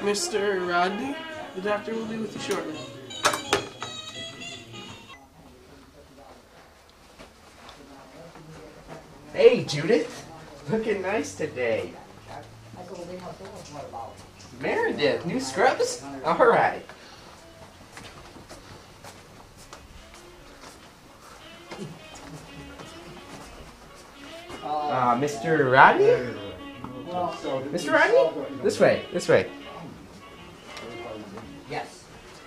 Mr. Rodney. The doctor will be with you shortly. Hey, Judith. Looking nice today. Meredith, new scrubs? Alright. Uh, Mr. Rodney? Mr. Rodney? This way, this way. Yes.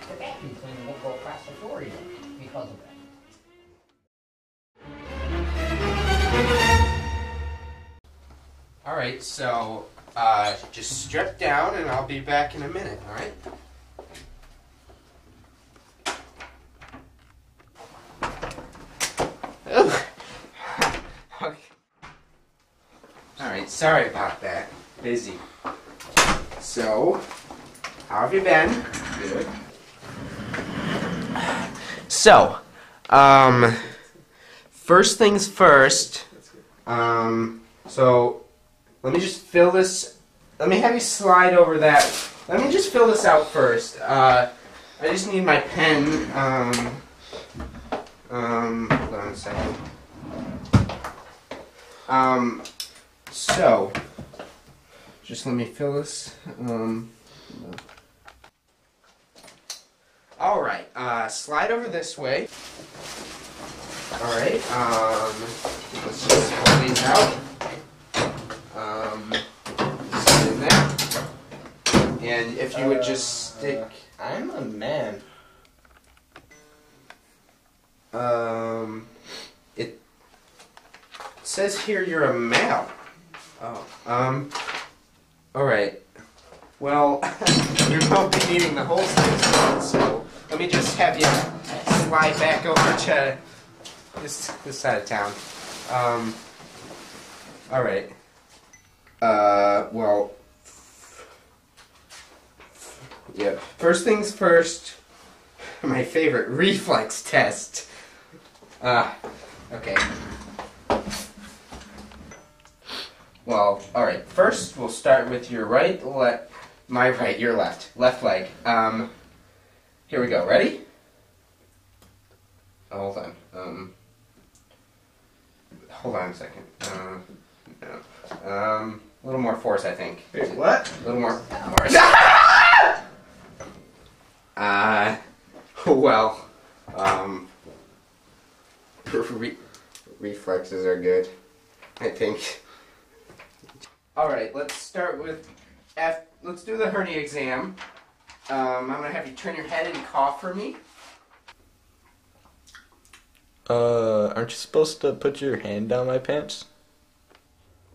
The vacuum cleaner won't go across the floor either because of that. Alright, so, uh, just strip down and I'll be back in a minute, alright? Okay. Alright, sorry about that. Busy. So, how have you been? Good. So, um, first things first, um, so, let me just fill this. Let me have you slide over that. Let me just fill this out first. Uh, I just need my pen. Um, um, hold on a second. Um, so, just let me fill this. Um, all right. Uh, slide over this way. All right. Um, let's just pull these out. Um, in there. And if you would just stick. I'm a man. Um, it says here you're a male. Oh. Um. All right. Well, we won't be needing the holsters, so let me just have you slide back over to this this side of town. Um. All right. Uh. Well. Yeah. First things first. My favorite reflex test. Ah, okay. Well, alright. First, we'll start with your right, left. My right, your left. Left leg. Um, here we go. Ready? Oh, hold on. Um, hold on a second. Uh, no. Um, a little more force, I think. Wait, what? A little more force. Uh, well, um, re- reflexes are good, I think. All right, let's start with F. Let's do the hernia exam. Um, I'm gonna have you turn your head and cough for me. Uh, aren't you supposed to put your hand down my pants?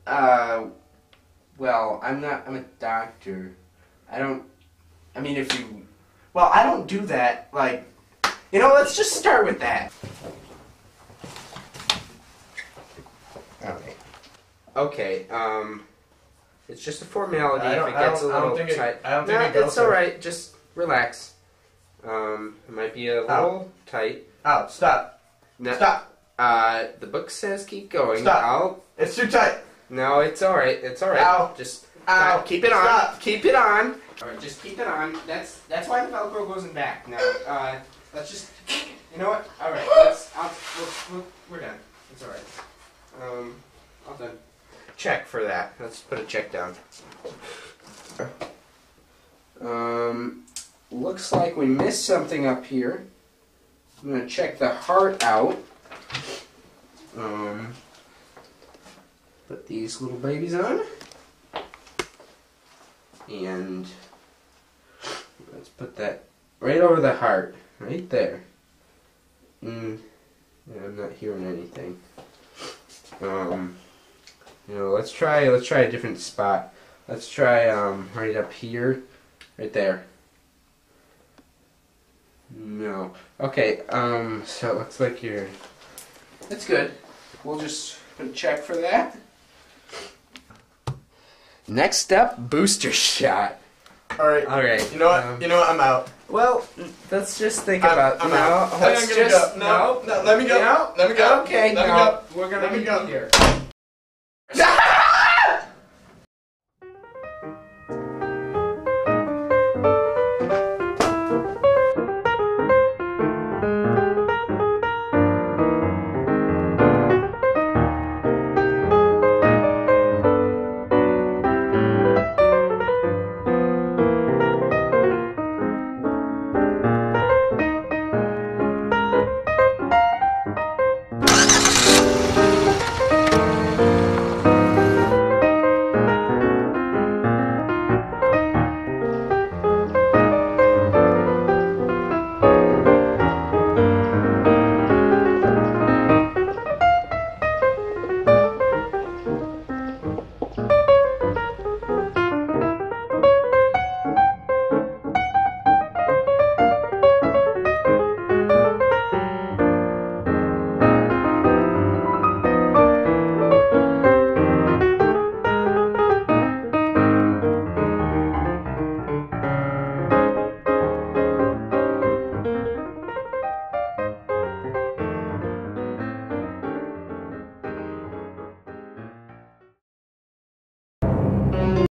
Uh, well, I'm not. I'm a doctor. I don't. I mean, if you. Well, I don't do that. Like, you know, let's just start with that. Okay. Okay. Um, it's just a formality. I If don't- it gets a don't- I little don't think it- tight, I don't think no, it it's all right. Just relax. Um, it might be a little tight. Ow, stop. No, Stop. Uh, the book says keep going. Stop. I'll. It's too tight. No, it's all right. It's all right. Ow. Just Ow. uh, keep it on. Stop. Keep it on. All right, just keep it on. That's that's why the Velcro goes in back. Now, uh, let's just. You know what? All right. Let's. I'll, we'll, we'll, we're done. It's all right. Check for that. Let's put a check down. Um, looks like we missed something up here. I'm gonna check the heart out. Um, put these little babies on. And let's put that right over the heart, right there. Mm, I'm not hearing anything. Um, you know, let's try let's try a different spot. Let's try um right up here, right there. No. Okay. Um. So it looks like you're. That's good. We'll just put a check for that. Next up, booster shot. All right. All right. You know what? um, you know what? I'm out. Well, let's just think I'm, about. I'm no, out. let's just go. No, no, let me go. No. Let me go. Okay. Let me no, go. We're gonna Let me be go. here. Ah!